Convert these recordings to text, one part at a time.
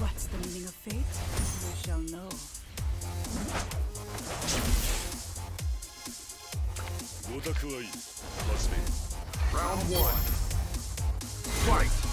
What's the meaning of fate? You shall know. Round one. Fight!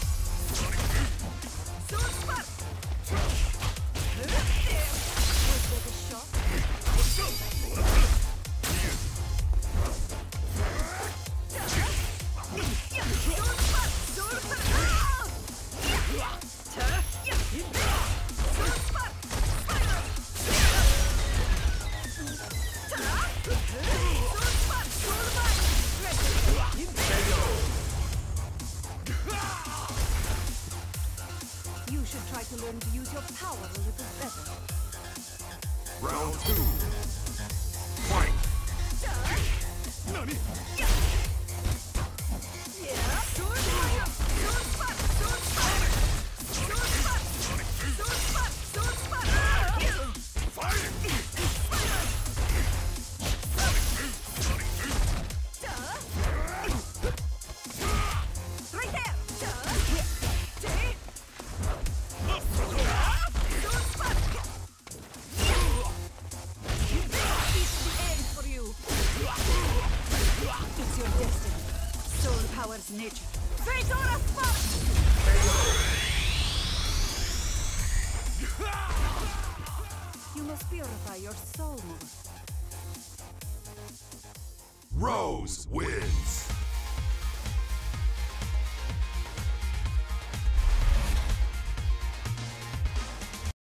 Should try to learn to use your power a little better. Round two. Nature. You must purify your soul. Rose wins.